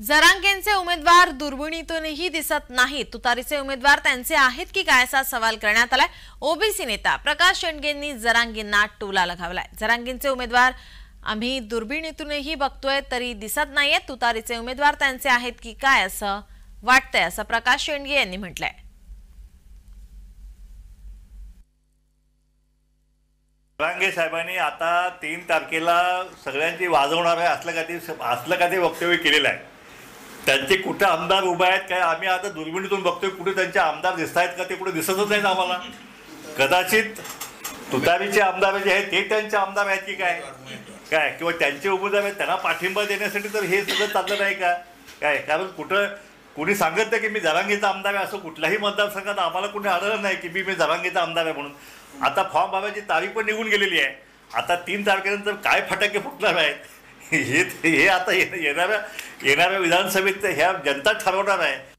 जरांगेंचे उमेदवार दुर्बिणीतूनही दिसत नाहीत. तुतारीचे उमेदवार त्यांचे आहेत की काय असा सवाल करण्यात आलाय. ओबीसी नेता प्रकाश शेंडगेंनी जरांगेंना टोला लगावलाय. जरांगेंचे उमेदवार आम्ही दुर्बिणीतूनही बघतोय तरी दिसत नाहीयेत. तुतारीचे उमेदवार त्यांचे आहेत की काय असं वाटतंय असं प्रकाश शेंडगे यांनी म्हटलंय. रांगे साहेबांनी आता तीन तारखेला सगळ्यांची वाजवणार आहे असलं का ते असलं का ते वक्तव्य केलेलं आहे. त्यांचे कुठे आमदार उभे आहेत काय? आम्ही आता दुर्बिणीतून बघतोय कुठे त्यांचे आमदार दिसत आहेत का? ते कुठे दिसतच नाहीत आम्हाला. कदाचित तुतारीचे आमदार जे आहेत ते त्यांचे आमदार आहेत की काय? काय? किंवा त्यांचे उमेदवार आहेत त्यांना पाठिंबा देण्यासाठी तर हे सगळं चाललं नाही का? काय? कारण कुठं कुणी सांगत नाही की मी जरांगीचा आमदार आहे असं कुठल्याही मतदारसंघात आम्हाला कुणी आढळलं नाही की मी मी जरांगीचा आमदार आहे म्हणून. आता फॉर्म भरायची तारीख पण निघून गेलेली आहे. आता तीन तारखेनंतर काय फटाके फुटणार आहेत? हे हे आता येणाऱ्या येणाऱ्या विधानसभेत ह्या जनता ठरवणार आहे.